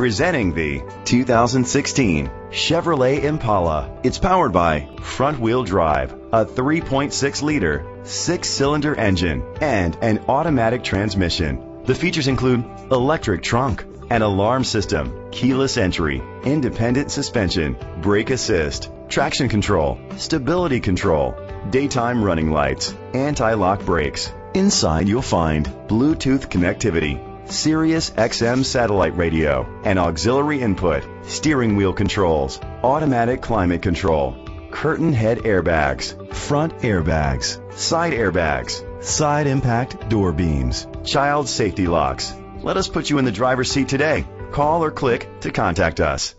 Presenting the 2016 Chevrolet Impala. It's powered by front wheel drive, a 3.6 liter, six cylinder engine, and an automatic transmission. The features include electric trunk, an alarm system, keyless entry, independent suspension, brake assist, traction control, stability control, daytime running lights, anti-lock brakes. Inside you'll find Bluetooth connectivity, Sirius XM satellite radio, and auxiliary input, steering wheel controls, automatic climate control, curtain head airbags, front airbags, side airbags, side impact door beams, child safety locks. Let us put you in the driver's seat today. Call or click to contact us.